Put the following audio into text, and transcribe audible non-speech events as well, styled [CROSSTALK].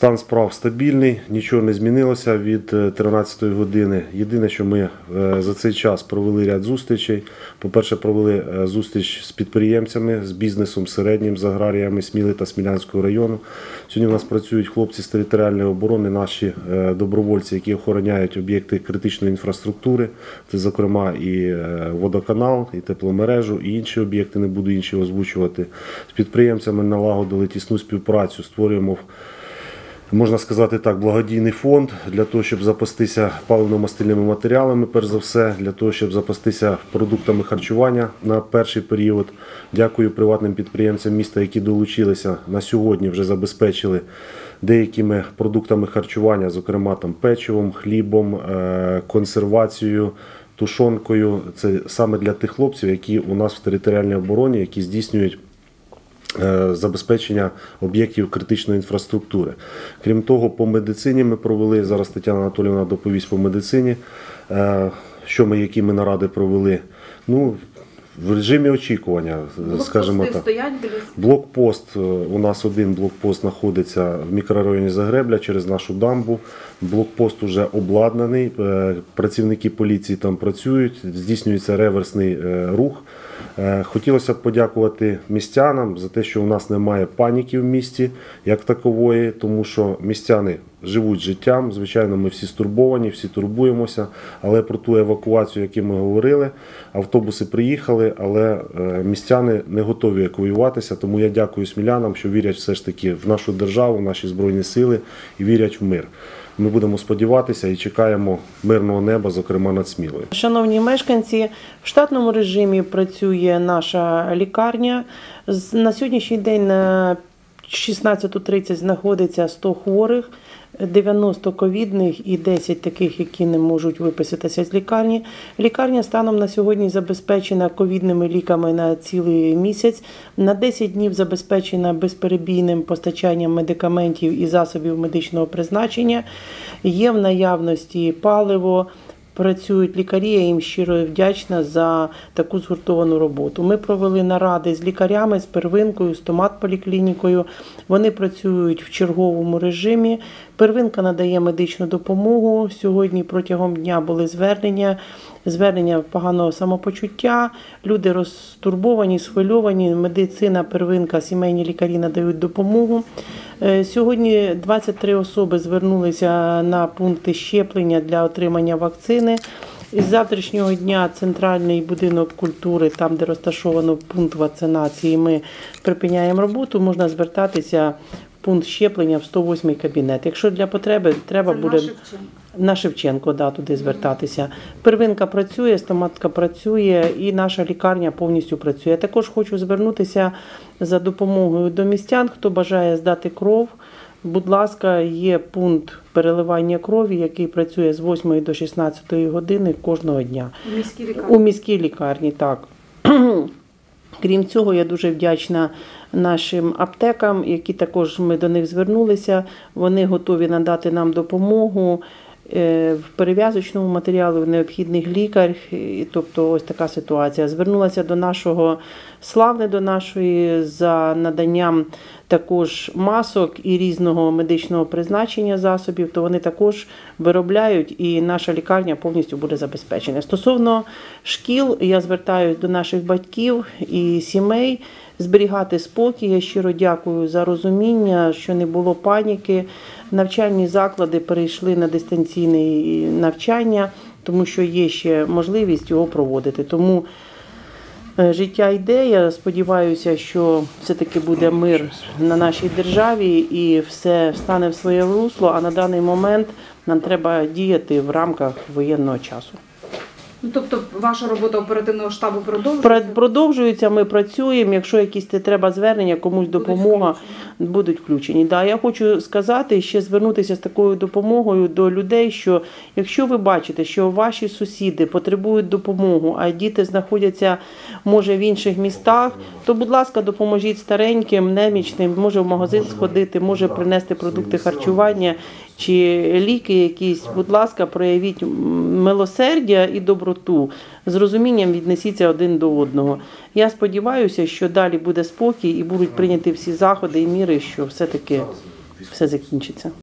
Стан справ стабільний, нічого не змінилося від е, 13 години. Єдине, що ми е, за цей час провели ряд зустрічей. По-перше, провели е, зустріч з підприємцями, з бізнесом середнім, з аграріями Сміли та Смілянського району. Сьогодні у нас працюють хлопці з територіальної оборони, наші е, добровольці, які охороняють об'єкти критичної інфраструктури. Це, зокрема, і е, водоканал, і тепломережу, і інші об'єкти, не буду інші озвучувати. З підприємцями налагодили тісну співпрацю, створюємо можна сказати так, благодійний фонд для того, щоб запастися паливно-мастильними матеріалами, перш за все, для того, щоб запастися продуктами харчування на перший період. Дякую приватним підприємцям міста, які долучилися на сьогодні, вже забезпечили деякими продуктами харчування, зокрема там печивом, хлібом, е, консервацією. Тушонкою це саме для тих хлопців, які у нас в територіальній обороні, які здійснюють забезпечення об'єктів критичної інфраструктури. Крім того, по медицині ми провели зараз. Тетяна Анатоліївна доповість по медицині, е, що ми, які ми наради провели. Ну в режимі очікування, скажімо так. стоять Блокпост е, у нас один блокпост знаходиться в мікрорайоні Загребля через нашу дамбу. Блокпост вже обладнаний. е, Працівники поліції там працюють, здійснюється реверсний е, рух. Е, Хотілося б подякувати містянам за те, що у нас немає паніки в місті як такової, тому що містяни живуть життям. Звичайно, ми всі стурбовані, всі турбуємося. Але про ту евакуацію, яку ми говорили, автобуси приїхали, але е, містяни не готові евакуюватися. Тому я дякую смілянам, що вірять все ж таки в нашу державу, в наші збройні сили і вірять в мир. Ми будемо сподіватися і чекаємо мирного неба, зокрема над Смілою. Шановні мешканці, в штатному режимі працює наша лікарня. На сьогоднішній день на 16.30 знаходиться 100 хворих, 90 ковідних і 10 таких, які не можуть виписатися з лікарні. Лікарня станом на сьогодні забезпечена ковідними ліками на цілий місяць. На 10 днів забезпечена безперебійним постачанням медикаментів і засобів медичного призначення. Є в наявності паливо. Працюють лікарі, я їм щиро вдячна за таку згуртовану роботу. Ми провели наради з лікарями, з первинкою, з томат-поліклінікою. Вони працюють в черговому режимі. Первинка надає медичну допомогу. Сьогодні протягом дня були звернення, звернення поганого самопочуття. Люди розтурбовані, схвильовані. Медицина, первинка, сімейні лікарі надають допомогу. Е, Сьогодні 23 особи звернулися на пункти щеплення для отримання вакцини. Із завтрашнього дня центральний будинок культури, там де розташовано пункт вакцинації, ми припиняємо роботу. Можна звертатися пункт щеплення в 108 кабінет. Якщо для потреби треба Це буде на Шевченка. на Шевченко, да, туди звертатися. Первинка працює, стоматка працює, і наша лікарня повністю працює. Я також хочу звернутися за допомогою до містян, хто бажає здати кров. Будь ласка, є пункт переливання крові, який працює з 8 до 16 години кожного дня. У міській лікарні? У міській лікарні, так. [CLEARS THROAT] Крім цього, я дуже вдячна нашим аптекам, які також ми до них звернулися. Вони готові надати нам допомогу в перев'язочному матеріалі, в необхідних лікар. Тобто, ось така ситуація. Звернулася до нашого славни, до нашої за наданням також масок і різного медичного призначення засобів, то вони також виробляють, і наша лікарня повністю буде забезпечена. Стосовно шкіл, я звертаюся до наших батьків і сімей. Зберігати спокій. Я щиро дякую за розуміння, що не було паніки. Навчальні заклади перейшли на дистанційне навчання, тому що є ще можливість його проводити. Тому Е, Життя йде. Я сподіваюся, що все-таки буде мир на нашій державі і все встане в своє русло. А на даний момент нам треба діяти в рамках воєнного часу. Ну, тобто ваша робота оперативного штабу продовжується? Продовжується, ми працюємо. Якщо якісь треба звернення, комусь допомога будуть включені. Да, я хочу сказати, ще звернутися з такою допомогою до людей, що якщо ви бачите, що ваші сусіди потребують допомогу, а діти знаходяться може в інших містах, то будь ласка, допоможіть стареньким, немічним, може в магазин сходити, може принести продукти харчування чи ліки якісь. Будь ласка, проявіть милосердя і доброту. З розумінням віднесіться один до одного. Я сподіваюся, що далі буде спокій і будуть прийняті всі заходи і міри, що все-таки все закінчиться.